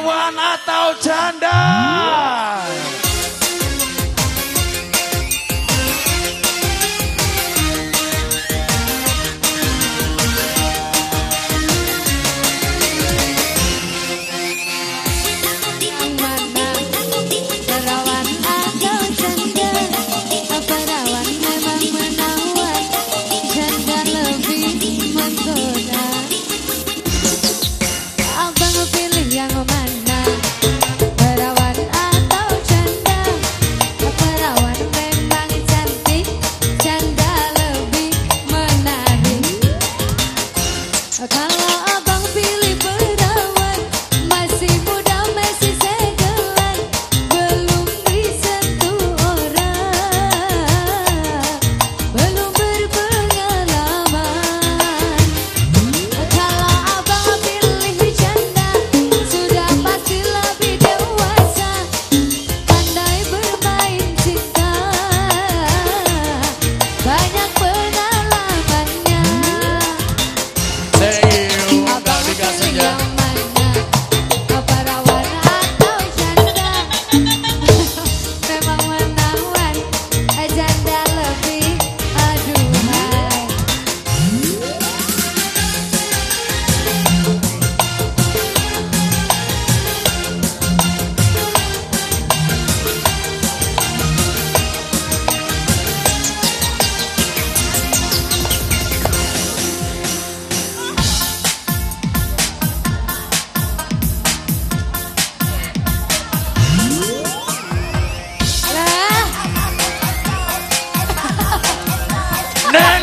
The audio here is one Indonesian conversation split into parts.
perawan atau janda?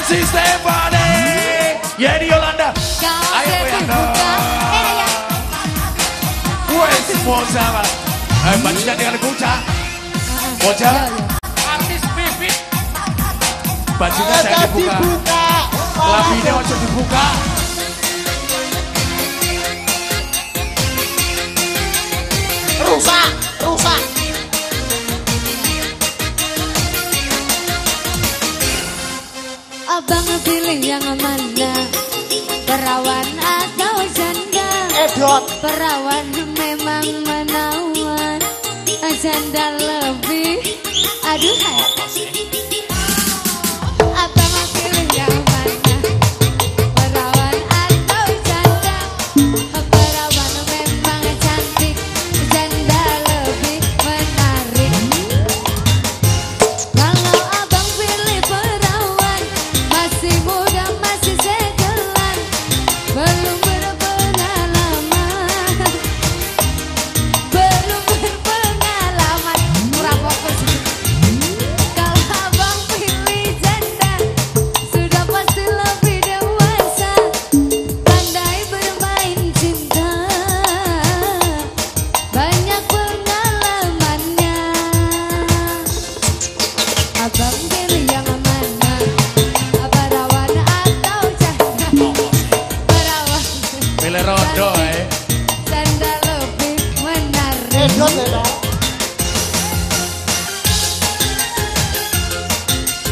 Nancy Stefani Yedi Yolanda. Ayo Yolanda. Wes Moza Ayo bajunya dengan kuca. Moza Artis Pipit Bajunya jangan dibuka. Labinya ojo dibuka pilih yang mana? Perawan atau janda? Edot. Perawan memang menawan, janda lebih. Aduh,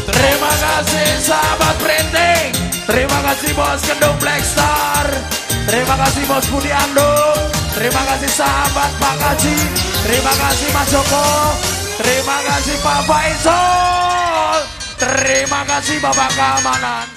Terima kasih sahabat printing Terima kasih bos Kendung Black Star. Terima kasih bos Budi Ando. Terima kasih sahabat Pak Kaji Terima kasih Mas Joko. Terima kasih Pak Faisal. Terima kasih Bapak Keamanan